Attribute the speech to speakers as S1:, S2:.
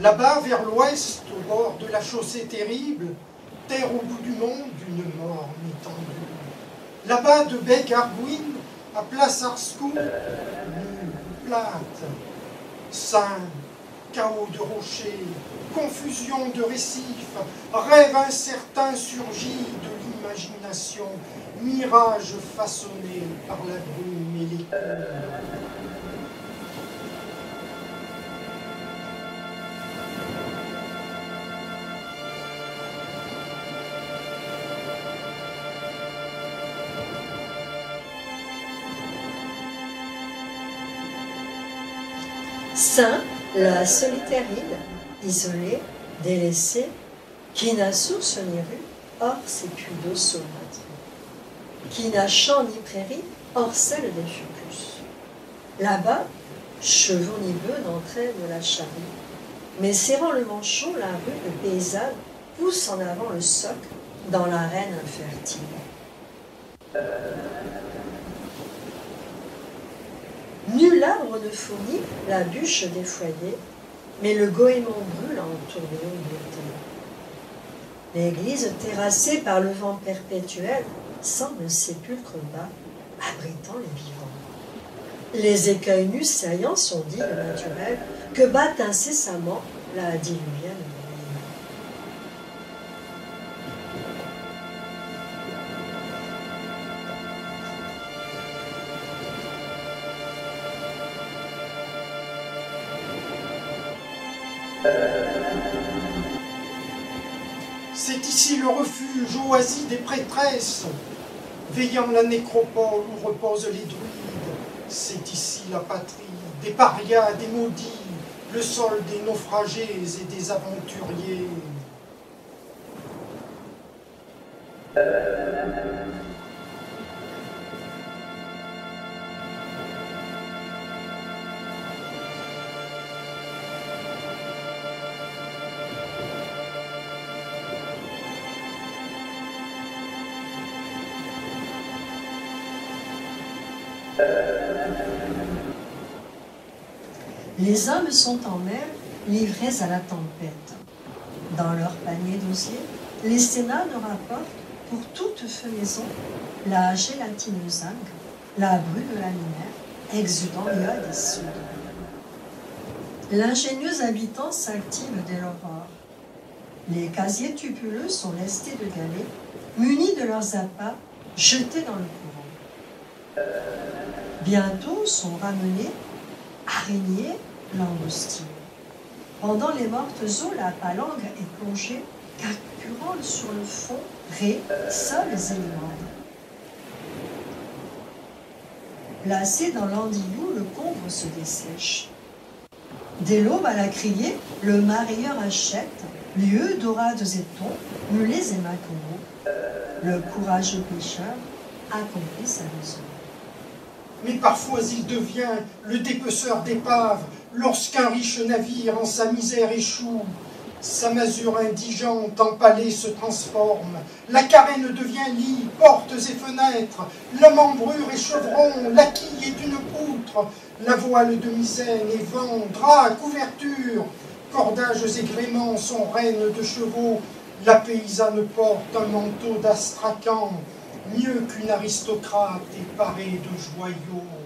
S1: Là-bas, vers l'ouest, au bord de la chaussée terrible, terre au bout du monde, d'une mort étendue. Là-bas, de Bec à Place Arscourt, plate, sein, chaos de rochers, confusion de récifs, rêve incertain surgit de l'imagination, mirage façonné par la brume et les
S2: la solitaire isolée, délaissée, qui n'a source ni rue, hors ses puits d'eau saumâtre, qui n'a champ ni prairie, hors celle des fucus. Là-bas, chevaux ni bœufs n'entraînent la charrue, mais serrant le manchon, la rue, le paysanne, pousse en avant le soc dans l'arène infertile. Nul arbre ne fournit la bûche des foyers, mais le goémon brûle en tourbillon L'église, terrassée par le vent perpétuel, semble sépulcre bas, abritant les vivants. Les écueils nus saillants sont dits le naturel que battent incessamment la diluvienne
S1: C'est ici le refuge oisi des prêtresses, veillant la nécropole où reposent les druides. C'est ici la patrie des parias, des maudits, le sol des naufragés et des aventuriers.
S2: Les hommes sont en mer, livrés à la tempête. Dans leur panier d'osier, les sénats nous rapportent pour toute fenaison la gélatineuse algue, la brûle laminaire, exudant l'iode soude. L'ingénieux habitant s'active dès l'aurore. Les casiers tupuleux sont lestés de galets, munis de leurs appâts, jetés dans le courant. Bientôt sont ramenés araignées, langoustines. Pendant les mortes eaux, la palangre est plongée, carburant sur le fond, raies, sols et limandes. Placé dans l'andillou, le combre se dessèche. Dès l'aube à la criée, le marieur achète lieux, dorades et thons, mulets et maquereaux. Le courageux pêcheur accomplit sa raison
S1: mais parfois il devient le dépeceur d'épaves lorsqu'un riche navire en sa misère échoue. Sa masure indigente empalée se transforme, la carène devient lit, portes et fenêtres, la membrure est chevron, la quille est une poutre, la voile de misaine est vent, drap, couverture, cordages et gréments sont reines de chevaux, la paysanne porte un manteau d'astracan, mieux qu'une aristocrate et parée de joyaux.